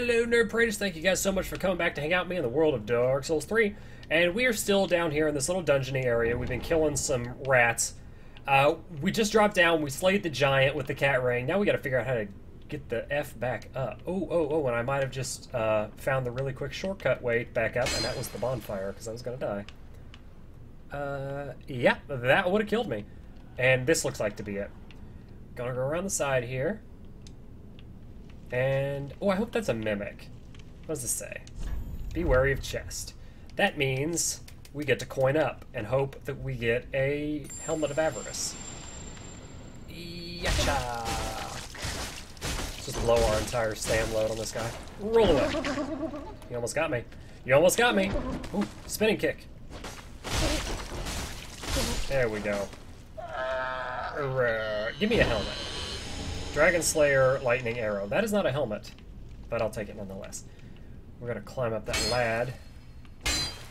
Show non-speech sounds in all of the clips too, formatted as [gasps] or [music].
Hello, Nerd Paraders. Thank you guys so much for coming back to hang out with me in the world of Dark Souls 3. And we are still down here in this little dungeony area. We've been killing some rats. Uh, we just dropped down. We slayed the giant with the cat ring. Now we got to figure out how to get the F back up. Oh, oh, oh, and I might have just uh, found the really quick shortcut way back up, and that was the bonfire, because I was going to die. Uh, yeah, that would have killed me. And this looks like to be it. Gonna go around the side here. And, oh, I hope that's a mimic. What does it say? Be wary of chest. That means we get to coin up and hope that we get a Helmet of Avarice. Yacha! Just blow our entire stam load on this guy. Roll away. You almost got me. You almost got me. Ooh, spinning kick. There we go. Give me a helmet. Dragon Slayer Lightning Arrow. That is not a helmet, but I'll take it nonetheless. We're gonna climb up that lad.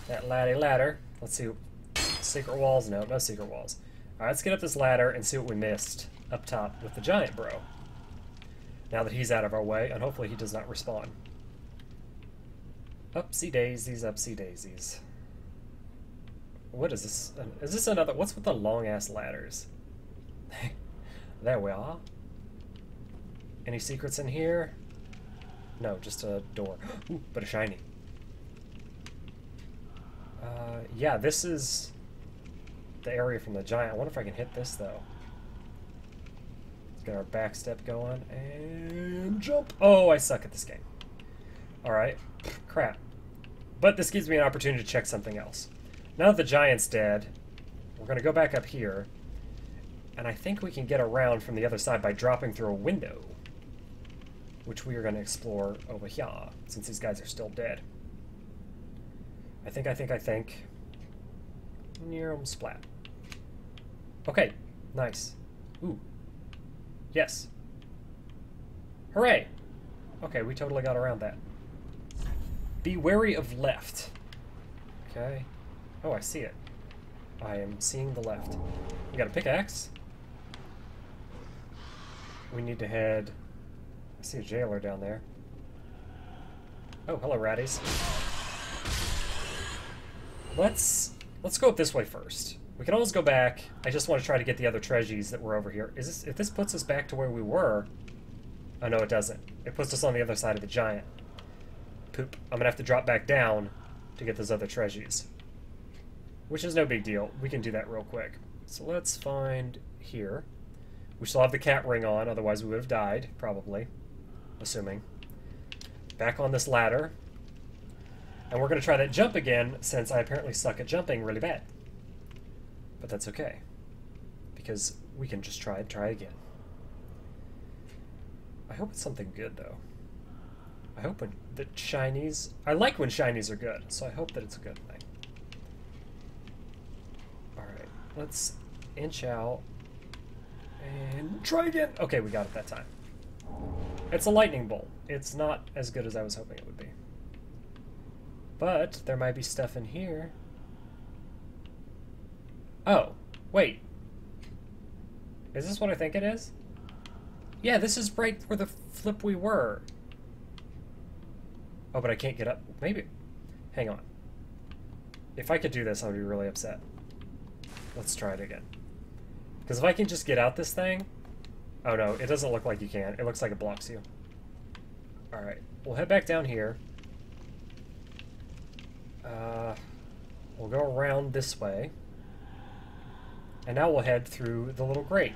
That laddie ladder. Let's see. Secret walls? No, no secret walls. Alright, let's get up this ladder and see what we missed up top with the giant bro. Now that he's out of our way, and hopefully he does not respawn. Upsy daisies, upsy daisies. What is this? Is this another? What's with the long ass ladders? [laughs] there we are. Any secrets in here? No, just a door. [gasps] Ooh, but a shiny. Uh, yeah, this is the area from the giant. I wonder if I can hit this, though. Let's get our back step going, and jump! Oh, I suck at this game. Alright, crap. But this gives me an opportunity to check something else. Now that the giant's dead, we're going to go back up here, and I think we can get around from the other side by dropping through a window which we are going to explore over here, since these guys are still dead. I think, I think, I think. Near them splat. Okay, nice. Ooh. Yes. Hooray! Okay, we totally got around that. Be wary of left. Okay. Oh, I see it. I am seeing the left. We got a pickaxe. We need to head see a jailer down there. Oh, hello, ratties. Let's let's go up this way first. We can always go back. I just want to try to get the other treasures that were over here. Is this if this puts us back to where we were? Oh no, it doesn't. It puts us on the other side of the giant. Poop. I'm gonna have to drop back down to get those other treasures. Which is no big deal. We can do that real quick. So let's find here. We still have the cat ring on, otherwise we would have died, probably assuming. Back on this ladder. And we're going to try that jump again, since I apparently suck at jumping really bad. But that's okay. Because we can just try it, try again. I hope it's something good, though. I hope when the shinies... I like when shinies are good, so I hope that it's a good thing. Alright, let's inch out and try again. Okay, we got it that time. It's a lightning bolt. It's not as good as I was hoping it would be. But there might be stuff in here. Oh, wait. Is this what I think it is? Yeah, this is right where the flip we were. Oh, but I can't get up. Maybe. Hang on. If I could do this, I would be really upset. Let's try it again. Because if I can just get out this thing, Oh no, it doesn't look like you can. It looks like it blocks you. Alright, we'll head back down here. Uh, we'll go around this way. And now we'll head through the little grate.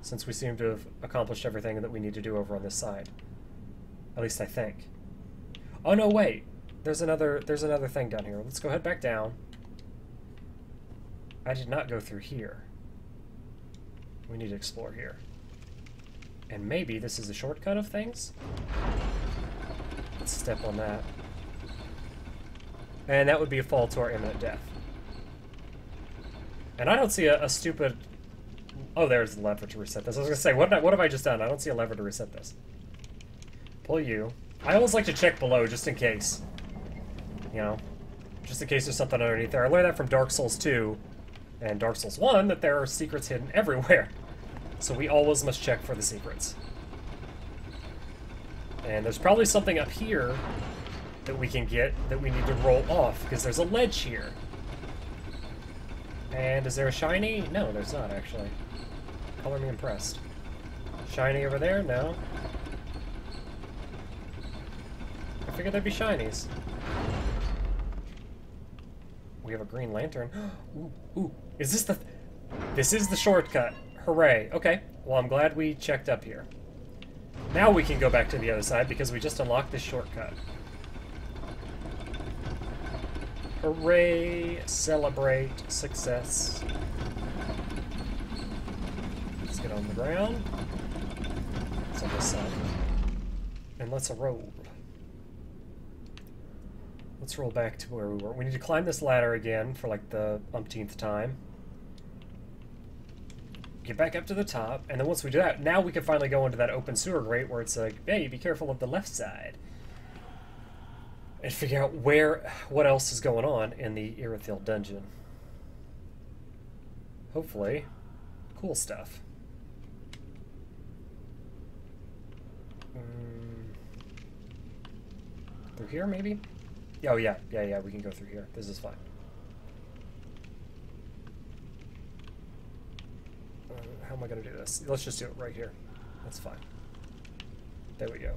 Since we seem to have accomplished everything that we need to do over on this side. At least I think. Oh no, wait! There's another there's another thing down here. Let's go head back down. I did not go through here. We need to explore here. And maybe this is a shortcut of things? Let's step on that. And that would be a fall to our imminent death. And I don't see a, a stupid... Oh, there's the lever to reset this. I was going to say, what, what have I just done? I don't see a lever to reset this. Pull you. I always like to check below, just in case. You know? Just in case there's something underneath there. I learned that from Dark Souls 2 and Dark Souls 1 that there are secrets hidden everywhere. [laughs] So we always must check for the secrets. And there's probably something up here that we can get that we need to roll off, because there's a ledge here. And is there a shiny? No, there's not, actually. Color me impressed. Shiny over there? No. I figured there'd be shinies. We have a green lantern. [gasps] ooh, ooh. Is this the... Th this is the shortcut. Hooray. Okay. Well, I'm glad we checked up here. Now we can go back to the other side because we just unlocked this shortcut. Hooray! Celebrate success. Let's get on the ground. Let's on this side. And let's roll. Let's roll back to where we were. We need to climb this ladder again for like the umpteenth time. Get back up to the top, and then once we do that, now we can finally go into that open sewer grate where it's like, hey, be careful of the left side and figure out where, what else is going on in the Irithyll dungeon. Hopefully, cool stuff. Mm. Through here, maybe? Oh, yeah, yeah, yeah, we can go through here. This is fine. How am I going to do this? Let's just do it right here. That's fine. There we go.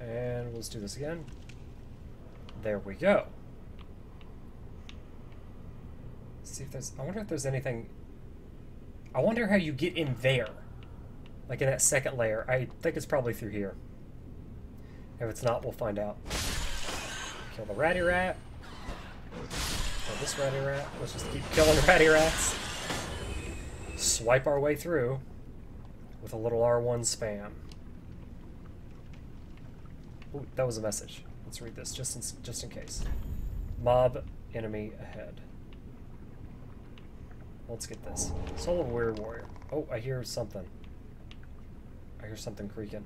And let's do this again. There we go. Let's see if there's... I wonder if there's anything... I wonder how you get in there. Like in that second layer. I think it's probably through here. If it's not, we'll find out. Kill the ratty rat. Kill this ratty rat. Let's just keep killing [laughs] ratty rats. Swipe our way through with a little R1 spam. Ooh, that was a message. Let's read this just in, just in case. Mob enemy ahead. Let's get this. Soul of Weary Warrior. Oh, I hear something. I hear something creaking.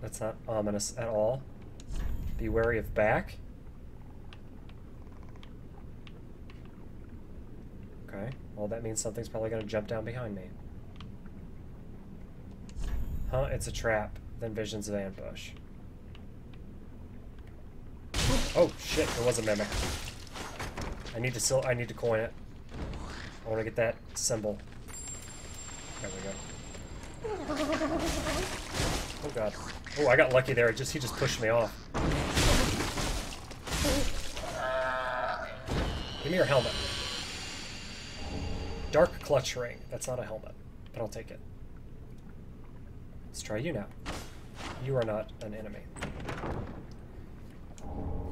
That's not ominous at all. Be wary of back. Okay, well that means something's probably going to jump down behind me. Huh, it's a trap then visions of ambush. Oh shit, there was a mimic. I need to still I need to coin it. I want to get that symbol. There we go. Oh god. Oh, I got lucky there. Just he just pushed me off. Give me your helmet. Dark clutch ring. That's not a helmet, but I'll take it. Let's try you now. You are not an enemy.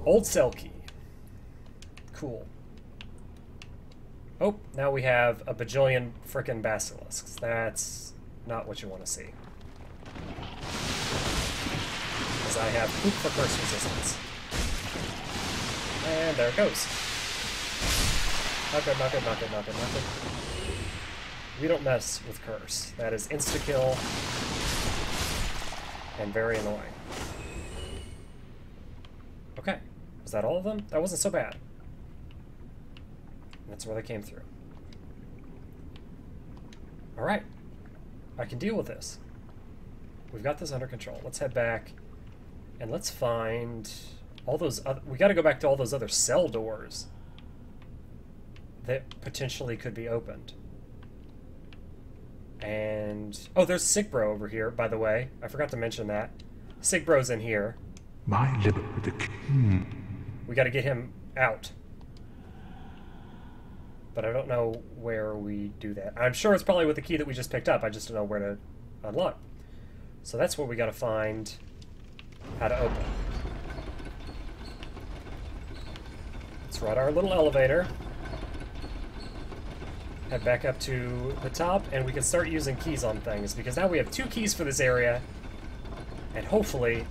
Old key. Cool. Oh, now we have a bajillion frickin' basilisks. That's not what you want to see. Because I have poop for curse resistance. And there it goes. Not good, not good, not good, not good, not good. We don't mess with curse. That is insta-kill and very annoying. Okay, was that all of them? That wasn't so bad. That's where they came through. Alright, I can deal with this. We've got this under control. Let's head back and let's find all those other... We gotta go back to all those other cell doors that potentially could be opened. And oh, there's Sigbro over here, by the way. I forgot to mention that. Sigbro's in here. My liver with the king. We got to get him out. But I don't know where we do that. I'm sure it's probably with the key that we just picked up. I just don't know where to unlock. So that's what we got to find how to open. Let's ride our little elevator head back up to the top, and we can start using keys on things, because now we have two keys for this area, and hopefully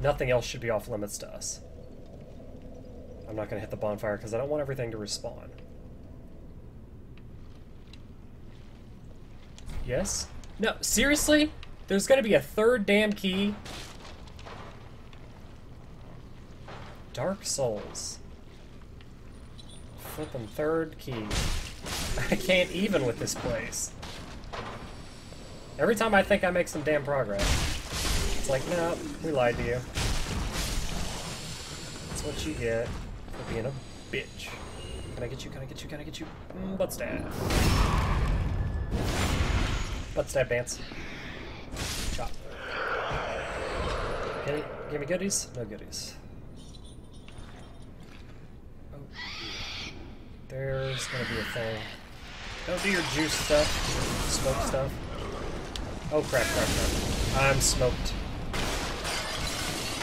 nothing else should be off limits to us. I'm not going to hit the bonfire because I don't want everything to respawn. Yes? No, seriously? There's going to be a third damn key? Dark Souls. Flipping third key. [laughs] I can't even with this place. Every time I think I make some damn progress, it's like, no, we lied to you. That's what you get for being a bitch. Can I get you? Can I get you? Can I get you? Mm, butt stab. Butt stab dance. Chop. Can you give me goodies? No goodies. Oh. There's gonna be a thing. Don't do your juice stuff, smoke stuff. Oh crap, crap, crap. I'm smoked.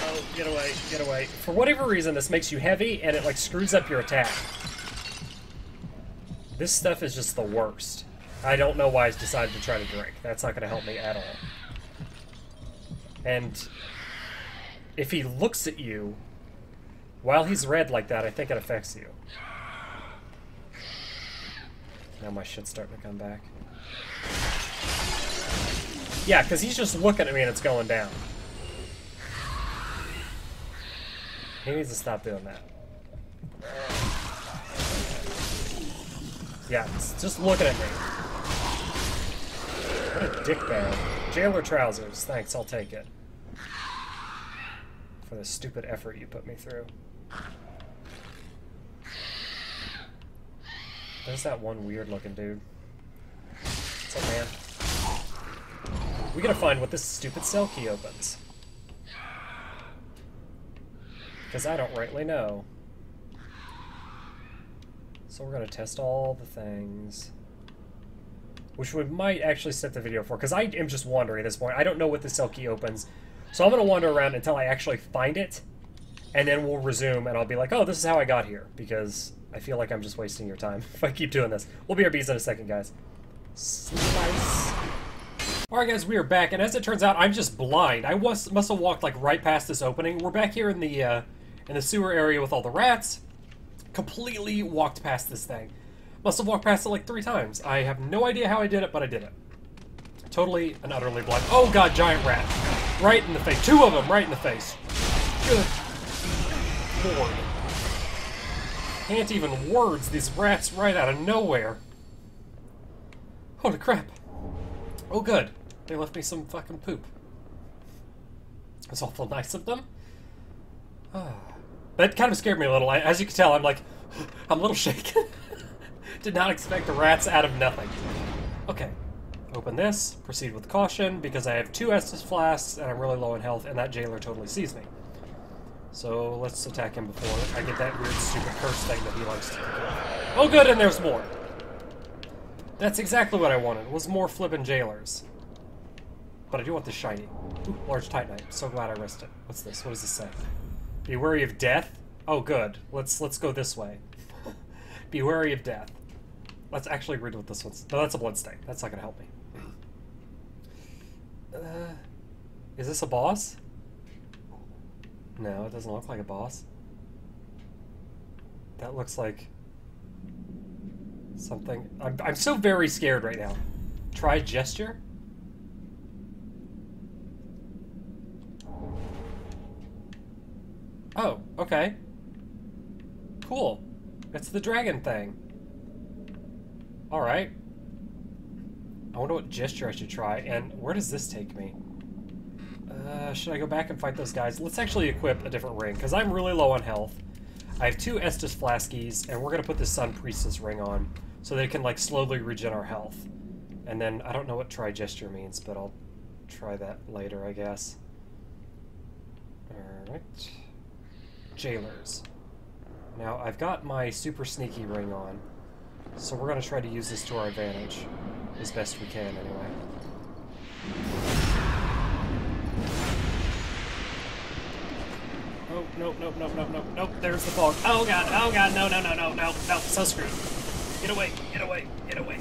Oh, get away, get away. For whatever reason, this makes you heavy and it like screws up your attack. This stuff is just the worst. I don't know why I decided to try to drink. That's not going to help me at all. And if he looks at you while he's red like that, I think it affects you. Now my shit's starting to come back. Yeah, because he's just looking at me and it's going down. He needs to stop doing that. Yeah, just looking at me. What a dickbag. Jailer trousers. Thanks, I'll take it. For the stupid effort you put me through. There's that one weird looking dude. What's up, man? We gotta find what this stupid cell key opens. Because I don't rightly know. So we're gonna test all the things. Which we might actually set the video for, because I am just wandering at this point. I don't know what the cell key opens. So I'm gonna wander around until I actually find it, and then we'll resume and I'll be like, oh, this is how I got here, because I feel like I'm just wasting your time [laughs] if I keep doing this. We'll be our bees in a second, guys. Slice. Alright guys, we are back, and as it turns out, I'm just blind. I was, must have walked like right past this opening. We're back here in the uh, in the sewer area with all the rats. Completely walked past this thing. Must have walked past it like three times. I have no idea how I did it, but I did it. Totally and utterly blind. Oh god, giant rat. Right in the face. Two of them right in the face. Good lord. Can't even words these rats right out of nowhere. Holy crap. Oh good. They left me some fucking poop. That's awful nice of them. Ah. That kind of scared me a little. I, as you can tell, I'm like, [gasps] I'm a little shaken. [laughs] Did not expect the rats out of nothing. Okay. Open this, proceed with caution, because I have two Estus flasks and I'm really low in health, and that jailer totally sees me. So let's attack him before I get that weird stupid curse thing that he likes to do. Oh good, and there's more! That's exactly what I wanted, was more flippin' jailers. But I do want the shiny. Ooh, large titanite. So glad I risked it. What's this? What does this say? Be wary of death? Oh good. Let's let's go this way. [laughs] Be wary of death. Let's actually read what this one's. No, that's a bloodstain. That's not gonna help me. Uh, is this a boss? No, it doesn't look like a boss. That looks like something. I'm, I'm so very scared right now. Try gesture? Oh, okay. Cool. It's the dragon thing. Alright. I wonder what gesture I should try, and where does this take me? Uh, should I go back and fight those guys? Let's actually equip a different ring, because I'm really low on health. I have two Estus Flaskies, and we're going to put the Sun Princess ring on, so they can, like, slowly regen our health. And then, I don't know what Try Gesture means, but I'll try that later, I guess. Alright. Jailers. Now, I've got my super sneaky ring on, so we're going to try to use this to our advantage, as best we can, anyway. Oh, no, no, no, no, no, no, there's the fog. Oh god, oh god, no, no, no, no, no, no, so screwed. Get away, get away, get away,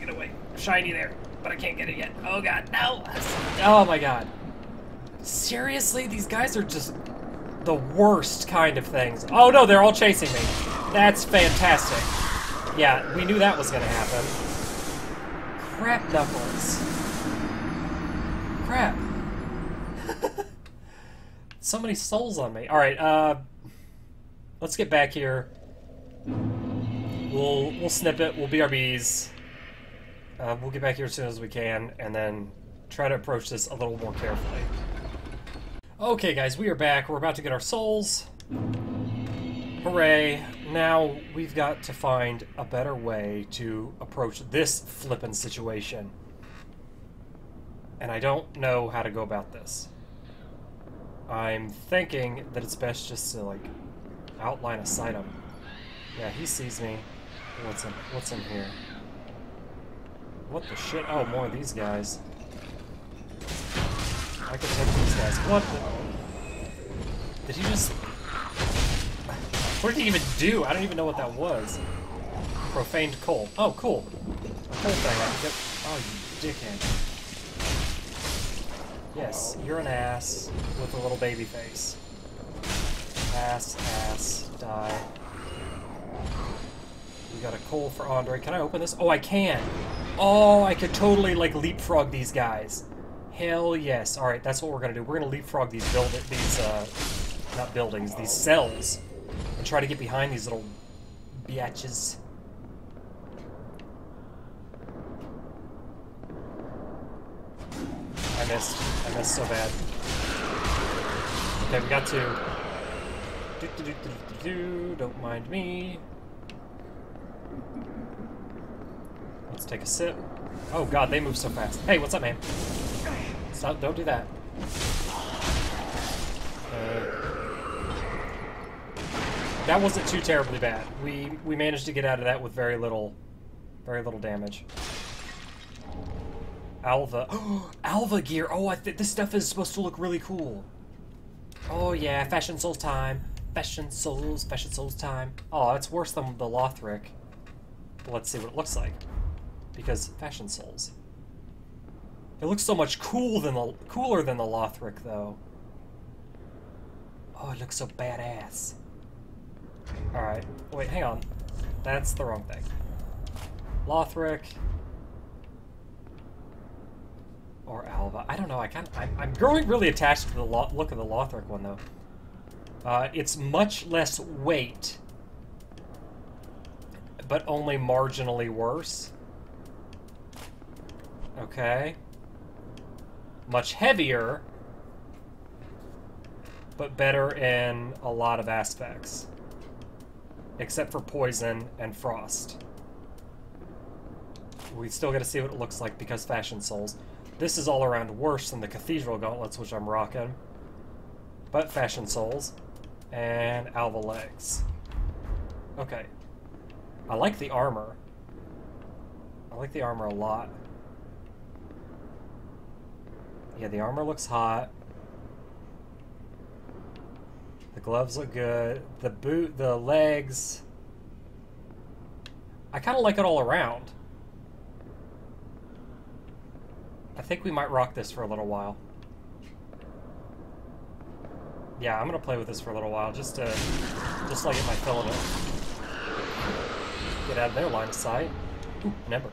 get away. Shiny there, but I can't get it yet. Oh god, no! Oh my god. Seriously, these guys are just the worst kind of things. Oh no, they're all chasing me. That's fantastic. Yeah, we knew that was gonna happen. Crap knuckles. Crap. So many souls on me. Alright, uh let's get back here. We'll we'll snip it, we'll be our bees. Uh, we'll get back here as soon as we can, and then try to approach this a little more carefully. Okay, guys, we are back. We're about to get our souls. Hooray. Now we've got to find a better way to approach this flippin' situation. And I don't know how to go about this. I'm thinking that it's best just to, like, outline a sight him. Yeah, he sees me. What's in, what's in here? What the shit? Oh, more of these guys. I could take these guys. What the... Did he just... What did he even do? I don't even know what that was. Profaned coal. Oh, cool. A coal thing. I can get... Oh, you dickhead. Yes, you're an ass with a little baby face. Ass, ass, die. We got a coal for Andre. Can I open this? Oh, I can! Oh, I could totally, like, leapfrog these guys. Hell yes. Alright, that's what we're gonna do. We're gonna leapfrog these build these, uh, not buildings, these cells. And try to get behind these little biatches. I missed. Missed so bad. Okay, we got two. Do, do, do, do. Don't mind me. Let's take a sip. Oh god, they move so fast. Hey, what's up, man? Stop, don't do that. Uh, that wasn't too terribly bad. We we managed to get out of that with very little, very little damage. Alva. [gasps] Alva gear. Oh, I think this stuff is supposed to look really cool. Oh yeah, Fashion Souls time. Fashion Souls, Fashion Souls time. Oh, it's worse than the Lothric. But let's see what it looks like. Because Fashion Souls. It looks so much cool than the cooler than the Lothric, though. Oh, it looks so badass. Alright, wait, hang on. That's the wrong thing. Lothric, or Alva. I don't know. I kind I'm, I'm growing really attached to the look of the Lothric one though. Uh, it's much less weight, but only marginally worse. Okay. Much heavier, but better in a lot of aspects. Except for poison and frost. We still gotta see what it looks like because Fashion Souls. This is all around worse than the Cathedral Gauntlets, which I'm rocking. But Fashion Souls. And Alva Legs. Okay. I like the armor. I like the armor a lot. Yeah, the armor looks hot. The gloves look good. The boot, the legs. I kind of like it all around. I think we might rock this for a little while. Yeah, I'm gonna play with this for a little while, just to, just like get my fill of it. Get out of their line of sight. Ooh, never.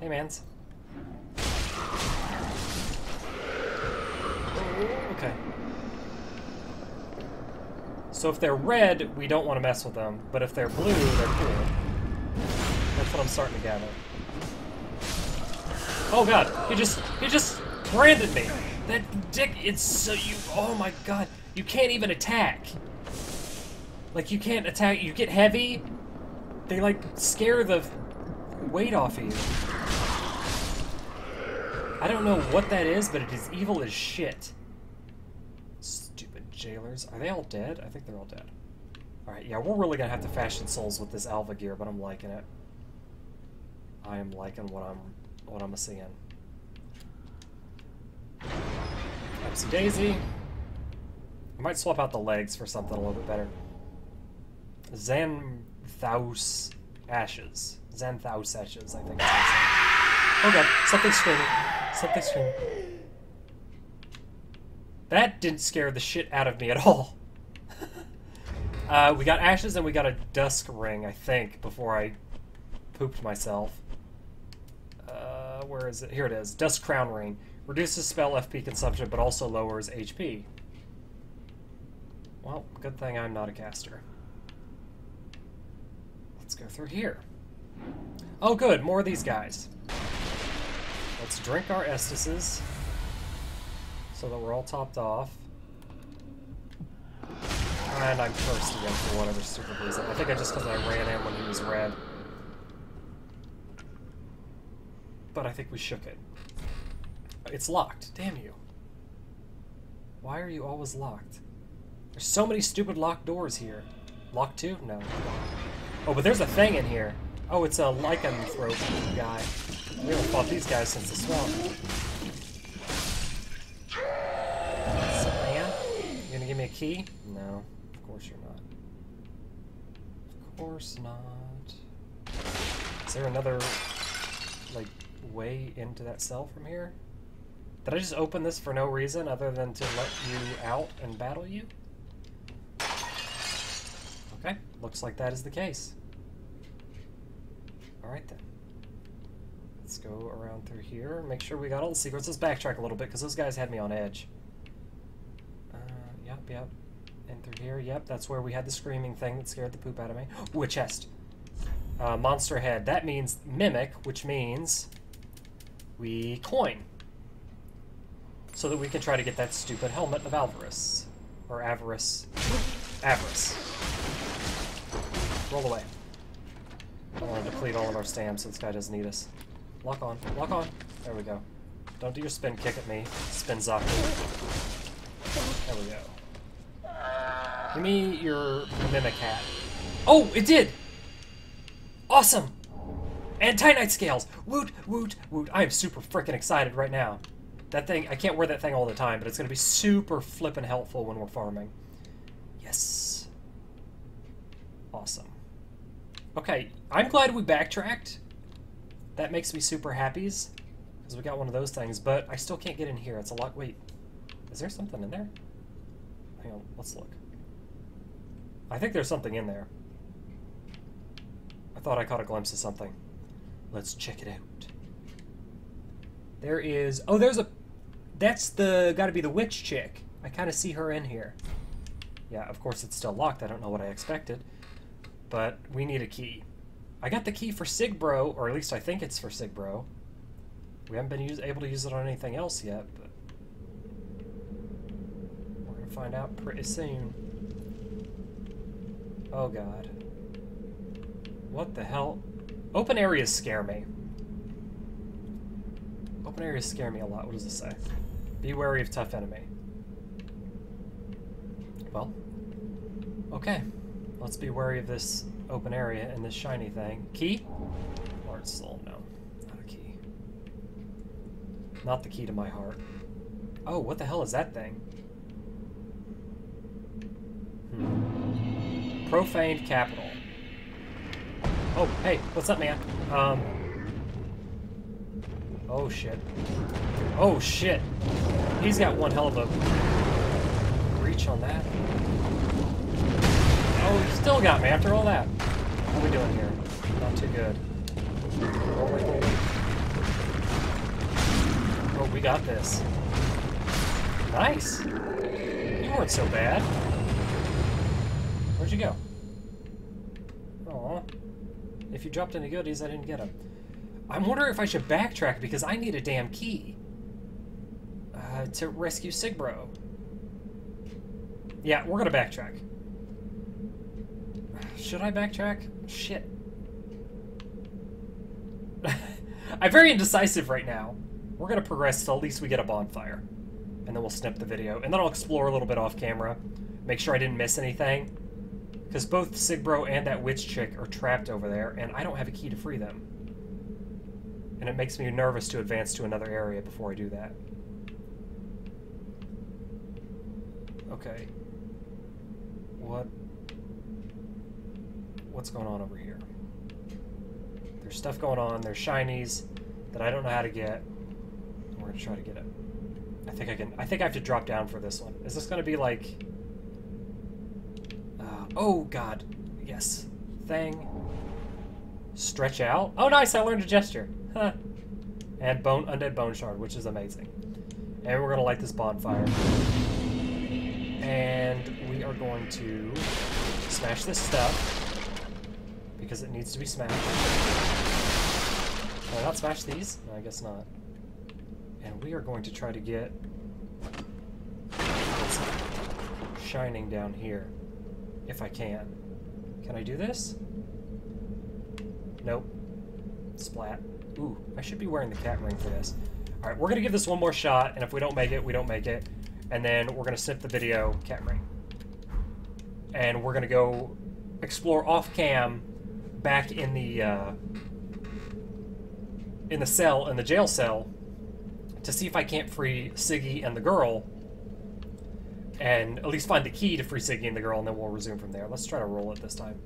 Hey, mans. Okay. So if they're red, we don't want to mess with them, but if they're blue, they're cool. That's what I'm starting to gather. Oh god, he just, he just branded me. That dick, it's so you, oh my god. You can't even attack. Like, you can't attack, you get heavy, they like scare the weight off of you. I don't know what that is, but it is evil as shit. Stupid jailers. Are they all dead? I think they're all dead. Alright, yeah, we're really gonna have to fashion souls with this Alva gear, but I'm liking it. I am liking what I'm what I'm seeing. Upsy daisy. I might swap out the legs for something a little bit better. Xanthous Ashes. Xanthous Ashes, I think. Oh god, something's screaming. Something's screaming. That didn't scare the shit out of me at all. [laughs] uh, we got ashes and we got a dusk ring, I think, before I pooped myself where is it? Here it is. Dusk Crown Ring. Reduces spell FP consumption, but also lowers HP. Well, good thing I'm not a caster. Let's go through here. Oh, good. More of these guys. Let's drink our Estases so that we're all topped off. And I'm cursed again for whatever stupid reason. I think I just because I ran in when he was red. But I think we shook it. It's locked. Damn you. Why are you always locked? There's so many stupid locked doors here. Locked too? No. Oh, but there's a thing in here. Oh, it's a lycanthrope guy. We haven't fought these guys since the swamp. Man? You gonna give me a key? No, of course you're not. Of course not. Is there another, like, way into that cell from here? Did I just open this for no reason other than to let you out and battle you? Okay, looks like that is the case. Alright then. Let's go around through here, make sure we got all the secrets. Let's backtrack a little bit, because those guys had me on edge. Uh, yep, yep. And through here, yep, that's where we had the screaming thing that scared the poop out of me. Ooh, a chest. Uh, monster head. That means mimic, which means we coin. So that we can try to get that stupid helmet of Alvarez. Or Avarice. Avarice. Roll away. I want to deplete all of our stamps so this guy doesn't need us. Lock on. Lock on. There we go. Don't do your spin kick at me. Spin Zaku. There we go. Give me your mimic hat. Oh, it did! Awesome! And Titanite scales! Woot, woot, woot. I am super freaking excited right now. That thing, I can't wear that thing all the time, but it's going to be super flippin' helpful when we're farming. Yes. Awesome. Okay, I'm glad we backtracked. That makes me super happies, because we got one of those things, but I still can't get in here. It's a lot... Wait, is there something in there? Hang on, let's look. I think there's something in there. I thought I caught a glimpse of something. Let's check it out. There is... Oh, there's a... That's the... Gotta be the witch chick. I kind of see her in here. Yeah, of course it's still locked. I don't know what I expected. But we need a key. I got the key for Sigbro, or at least I think it's for Sigbro. We haven't been use, able to use it on anything else yet, but... We're gonna find out pretty soon. Oh god. What the hell? Open areas scare me. Open areas scare me a lot. What does it say? Be wary of tough enemy. Well, okay. Let's be wary of this open area and this shiny thing. Key? Large soul, no. Not a key. Not the key to my heart. Oh, what the hell is that thing? Hmm. Profaned capital. Oh, hey, what's up, man? Um. Oh, shit. Oh, shit. He's got one hell of a reach on that. Oh, he still got me after all that. How we doing here? Not too good. Oh, we got this. Nice. You weren't so bad. Where'd you go? If you dropped any goodies, I didn't get them. I'm wondering if I should backtrack because I need a damn key. Uh, to rescue Sigbro. Yeah, we're gonna backtrack. Should I backtrack? Shit. [laughs] I'm very indecisive right now. We're gonna progress till at least we get a bonfire. And then we'll snip the video. And then I'll explore a little bit off camera. Make sure I didn't miss anything. Because both Sigbro and that witch chick are trapped over there, and I don't have a key to free them. And it makes me nervous to advance to another area before I do that. Okay. What? What's going on over here? There's stuff going on. There's shinies that I don't know how to get. We're gonna try to get it. I think I can. I think I have to drop down for this one. Is this gonna be like? Oh God, yes. Thing. Stretch out. Oh, nice! I learned a gesture. Huh. And bone undead bone shard, which is amazing. And we're gonna light this bonfire. And we are going to smash this stuff because it needs to be smashed. Can I not smash these? No, I guess not. And we are going to try to get shining down here, if I can. Can I do this? Nope. Splat. Ooh, I should be wearing the cat ring for this. Alright, we're gonna give this one more shot, and if we don't make it, we don't make it. And then we're gonna snip the video, cat ring. And we're gonna go explore off cam back in the uh, in the cell, in the jail cell, to see if I can't free Siggy and the girl, and at least find the key to free Siggy and the girl, and then we'll resume from there. Let's try to roll it this time.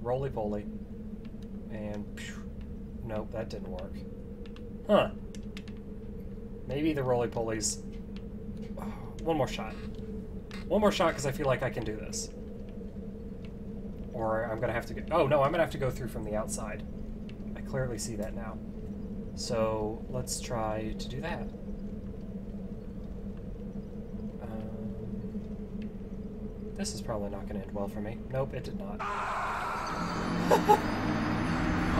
Roly poly. And nope, that didn't work. Huh. Maybe the roly polies. [sighs] One more shot. One more shot because I feel like I can do this. Or I'm gonna have to go. Oh no, I'm gonna have to go through from the outside. I clearly see that now. So let's try to do that. Um, this is probably not going to end well for me. Nope, it did not.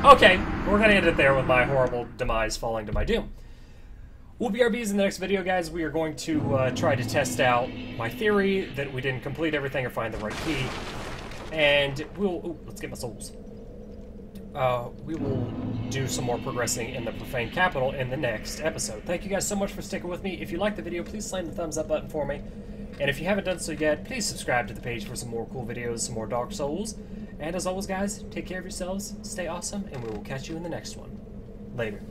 [laughs] okay, we're going to end it there with my horrible demise falling to my doom. We'll BRBs in the next video, guys. We are going to uh, try to test out my theory that we didn't complete everything or find the right key. And we'll... Ooh, let's get my souls uh, we will do some more progressing in the Profaned Capital in the next episode. Thank you guys so much for sticking with me. If you liked the video, please slam the thumbs up button for me. And if you haven't done so yet, please subscribe to the page for some more cool videos, some more Dark Souls. And as always, guys, take care of yourselves, stay awesome, and we will catch you in the next one. Later.